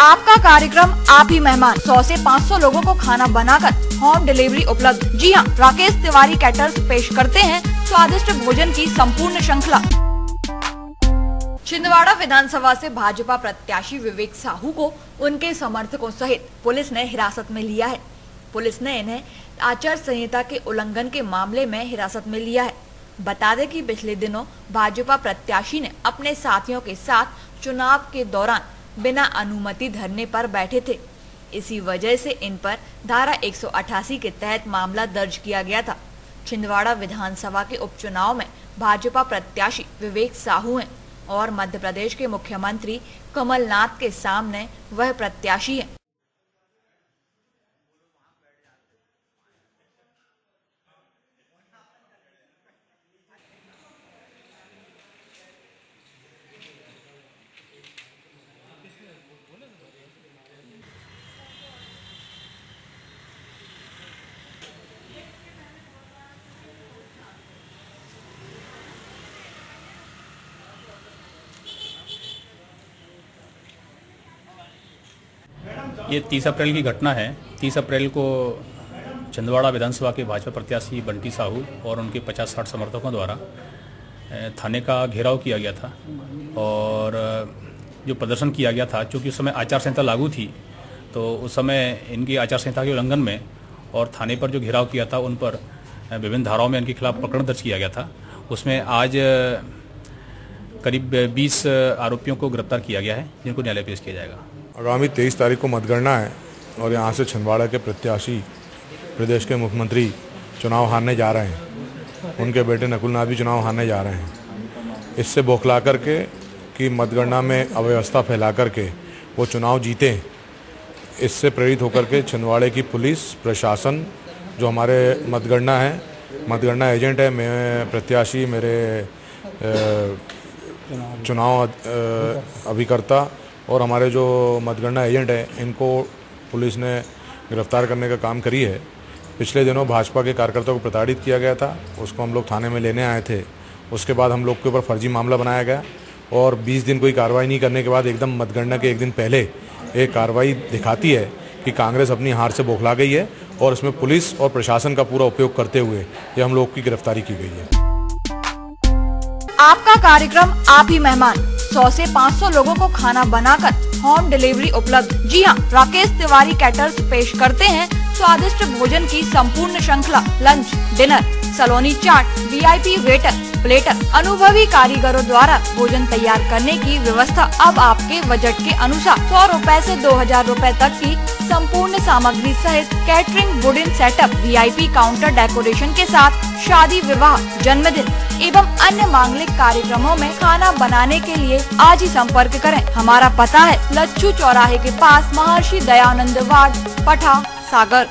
आपका कार्यक्रम आप ही मेहमान। 100 से 500 लोगों को खाना बनाकर होम डिलीवरी उपलब्ध। जी हाँ राकेश तिवारी कैटर्स पेश करते हैं स्वादिष्ट भोजन की संपूर्ण श्रृंखला। छिंदवाड़ा विधानसभा से भाजपा प्रत्याशी विवेक साहू को उनके समर्थकों सहित पुलिस ने हिरासत में लिया है। पुलिस ने इन्हें आचार संहिता के उल्लंघन के मामले में हिरासत में लिया है। बता दें कि पिछले दिनों भाजपा प्रत्याशी ने अपने साथियों के साथ चुनाव के दौरान बिना अनुमति धरने पर बैठे थे। इसी वजह से इन पर धारा 188 के तहत मामला दर्ज किया गया था। छिंदवाड़ा विधानसभा के उपचुनाव में भाजपा प्रत्याशी विवेक साहू हैं और मध्य प्रदेश के मुख्यमंत्री कमलनाथ के सामने वह प्रत्याशी है। ये तीस अप्रैल की घटना है। तीस अप्रैल को छिंदवाड़ा विधानसभा के भाजपा प्रत्याशी बंटी साहू और उनके पचास साठ समर्थकों द्वारा थाने का घेराव किया गया था और जो प्रदर्शन किया गया था, चूँकि उस समय आचार संहिता लागू थी तो उस समय इनकी आचार संहिता के उल्लंघन में और थाने पर जो घेराव किया था, उन पर विभिन्न धाराओं में इनके खिलाफ प्रकरण दर्ज किया गया था। उसमें आज करीब 20 आरोपियों को गिरफ़्तार किया गया है, जिनको न्यायालय पेश किया जाएगा। आगामी तेईस तारीख को मतगणना है और यहाँ से छिंदवाड़ा के प्रत्याशी, प्रदेश के मुख्यमंत्री चुनाव हारने जा रहे हैं। उनके बेटे नकुलनाथ भी चुनाव हारने जा रहे हैं। इससे बौखला करके कि मतगणना में अव्यवस्था फैला करके वो चुनाव जीते, इससे प्रेरित होकर के छिंदवाड़े की पुलिस, प्रशासन, जो हमारे मतगणना है, मतगणना एजेंट है, मैं प्रत्याशी, मेरे चुनाव अभिकर्ता और हमारे जो मतगणना एजेंट हैं, इनको पुलिस ने गिरफ़्तार करने का काम करी है। पिछले दिनों भाजपा के कार्यकर्ताओं को प्रताड़ित किया गया था, उसको हम लोग थाने में लेने आए थे। उसके बाद हम लोग के ऊपर फर्जी मामला बनाया गया और 20 दिन कोई कार्रवाई नहीं करने के बाद एकदम मतगणना के एक दिन पहले एक कार्रवाई दिखाती है कि कांग्रेस अपनी हार से बौखला गई है और इसमें पुलिस और प्रशासन का पूरा उपयोग करते हुए ये हम लोग की गिरफ्तारी की गई है। आपका कार्यक्रम आप ही मेहमान। 100 से 500 लोगों को खाना बनाकर होम डिलीवरी उपलब्ध। जी हाँ राकेश तिवारी कैटर्स पेश करते हैं स्वादिष्ट भोजन की संपूर्ण श्रृंखला lunch dinner Saloni chaat VIP waiter platter अनुभवी कारीगरों द्वारा भोजन तैयार करने की व्यवस्था अब आपके बजट के अनुसार सौ रूपए ऐसी दो हज़ार रूपए तक की संपूर्ण सामग्री सहित catering wooden setup VIP counter decoration के साथ शादी विवाह, जन्मदिन एवं अन्य मांगलिक कार्यक्रमों में खाना बनाने के लिए आज ही संपर्क करें। हमारा पता है लच्छू चौराहे के पास महर्षि दयानंद वार्ड, पठा। सागर।